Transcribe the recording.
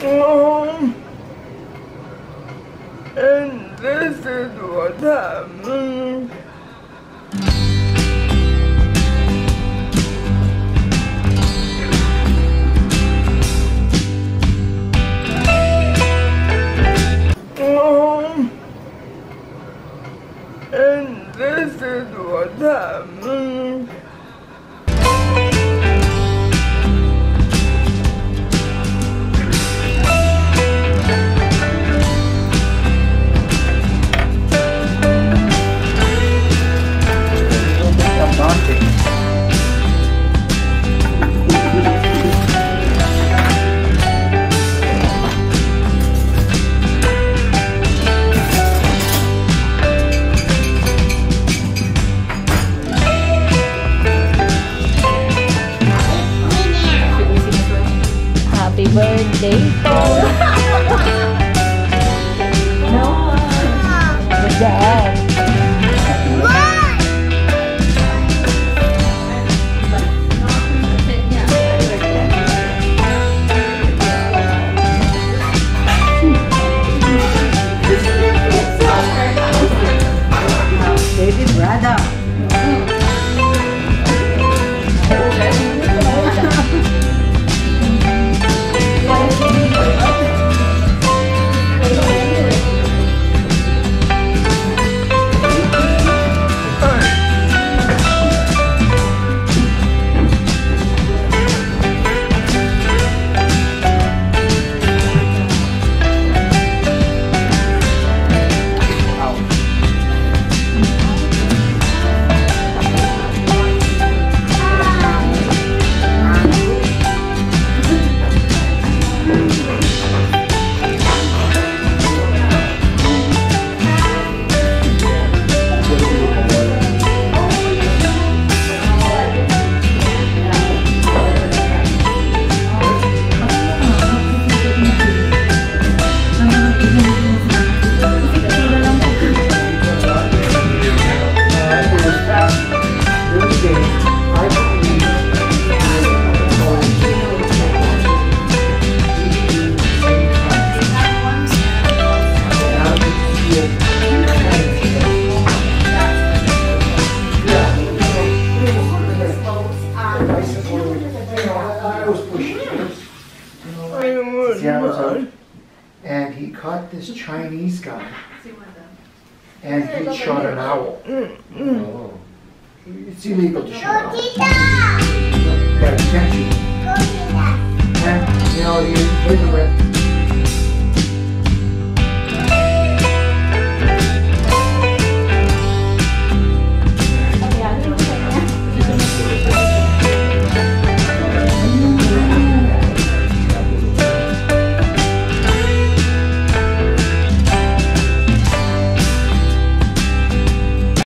Um, and this is what happened. Um, and this is what happened. birthday to and he caught this Chinese guy, and he shot an owl. Mm, mm. It's illegal to shoot an owl. Yeah,